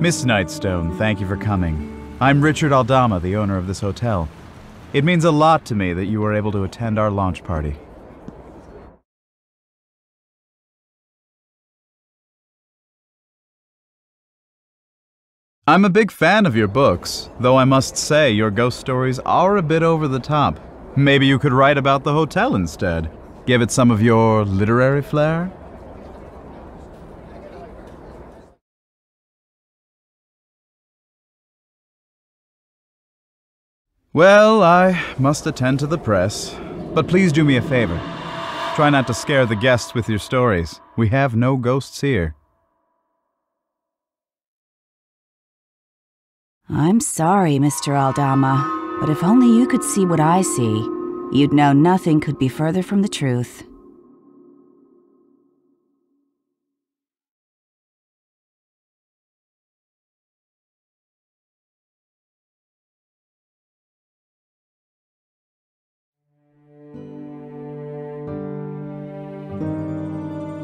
Miss Nightstone, thank you for coming. I'm Richard Aldama, the owner of this hotel. It means a lot to me that you were able to attend our launch party. I'm a big fan of your books, though I must say your ghost stories are a bit over the top. Maybe you could write about the hotel instead. Give it some of your literary flair? Well, I must attend to the press. But please do me a favor. Try not to scare the guests with your stories. We have no ghosts here. I'm sorry, Mr. Aldama, but if only you could see what I see, you'd know nothing could be further from the truth.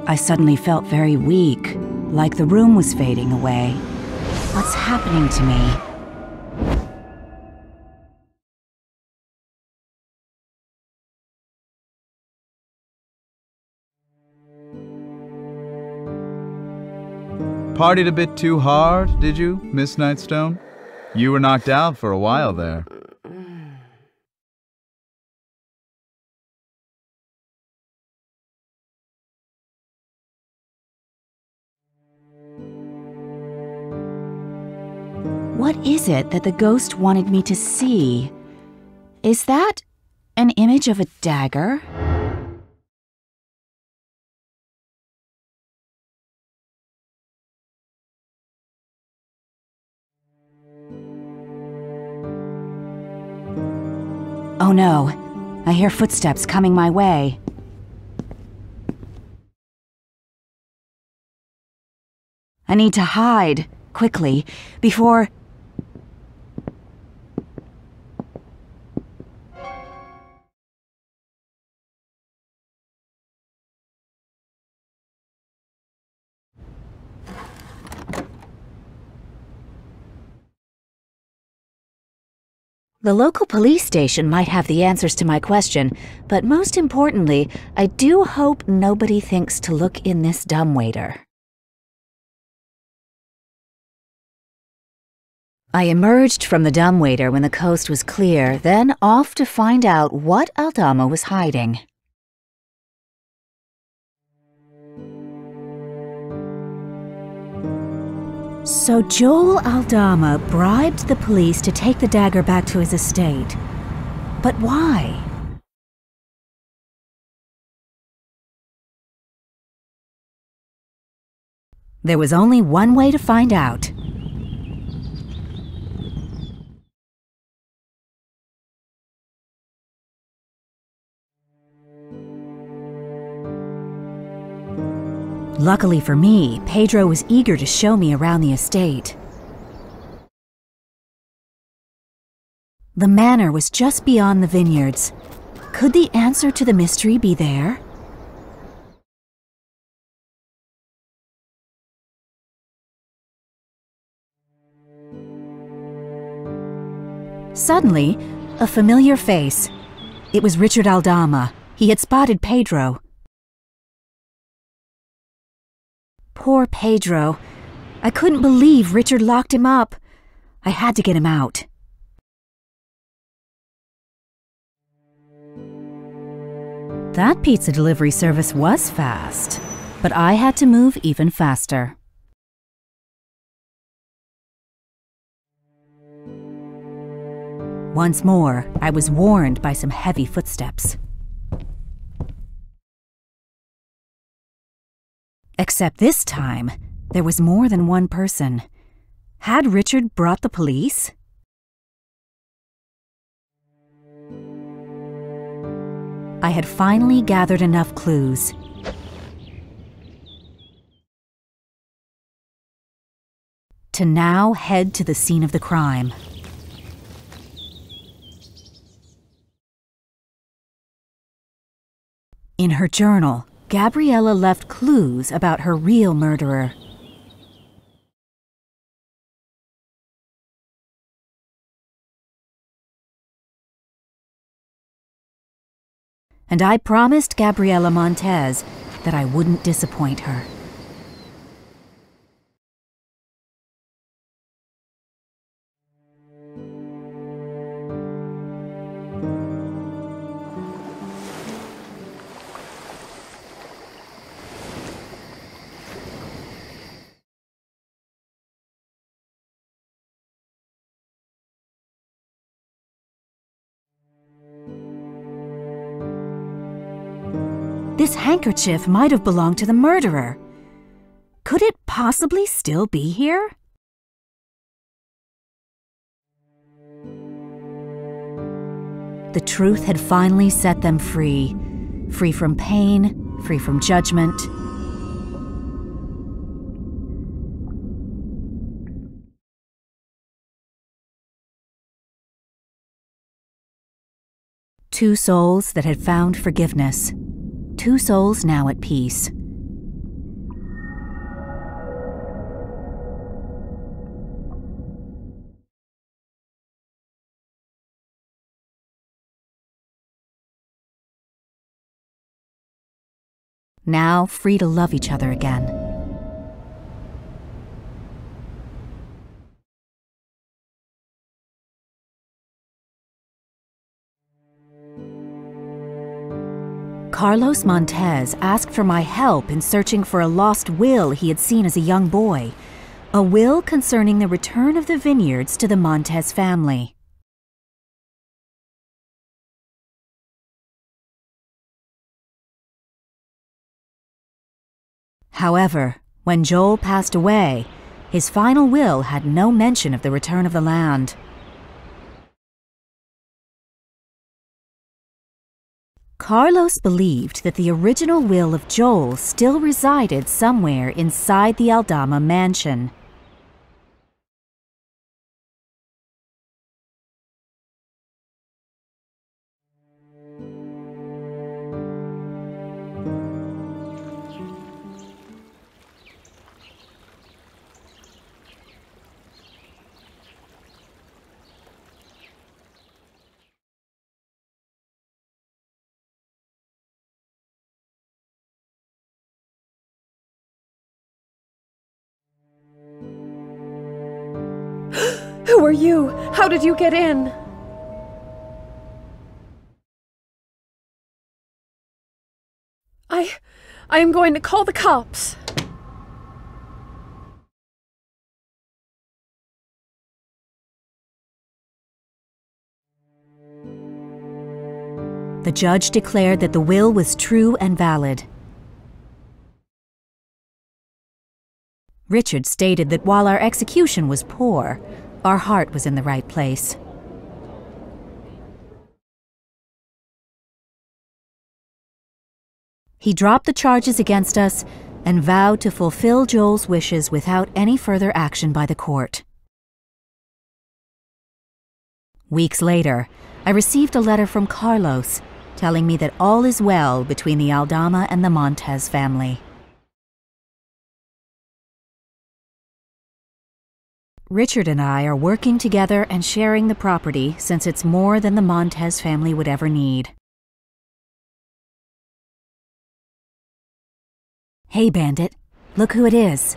I suddenly felt very weak, like the room was fading away. What's happening to me? Partied a bit too hard, did you, Miss Nightstone? You were knocked out for a while there. What is it that the ghost wanted me to see? Is that an image of a dagger? Oh no, I hear footsteps coming my way. I need to hide, quickly, before. The local police station might have the answers to my question, but most importantly, I do hope nobody thinks to look in this dumbwaiter. I emerged from the dumbwaiter when the coast was clear, then off to find out what Aldama was hiding. So Joel Aldama bribed the police to take the dagger back to his estate. But why? There was only one way to find out. Luckily for me, Pedro was eager to show me around the estate. The manor was just beyond the vineyards. Could the answer to the mystery be there? Suddenly, a familiar face. It was Richard Aldama. He had spotted Pedro. Poor Pedro. I couldn't believe Richard locked him up. I had to get him out. That pizza delivery service was fast, but I had to move even faster. Once more, I was warned by some heavy footsteps. Except this time, there was more than one person. Had Richard brought the police? I had finally gathered enough clues. To now head to the scene of the crime. In her journal, Gabriella left clues about her real murderer. And I promised Gabriella Montez that I wouldn't disappoint her. This handkerchief might have belonged to the murderer. Could it possibly still be here? The truth had finally set them free. Free from pain, free from judgment. Two souls that had found forgiveness two souls now at peace. Now free to love each other again. Carlos Montez asked for my help in searching for a lost will he had seen as a young boy. A will concerning the return of the vineyards to the Montez family. However, when Joel passed away, his final will had no mention of the return of the land. Carlos believed that the original will of Joel still resided somewhere inside the Aldama mansion. Who are you? How did you get in? I. I am going to call the cops. The judge declared that the will was true and valid. Richard stated that while our execution was poor, our heart was in the right place. He dropped the charges against us and vowed to fulfill Joel's wishes without any further action by the court. Weeks later, I received a letter from Carlos telling me that all is well between the Aldama and the Montez family. Richard and I are working together and sharing the property since it's more than the Montez family would ever need. Hey, Bandit. Look who it is.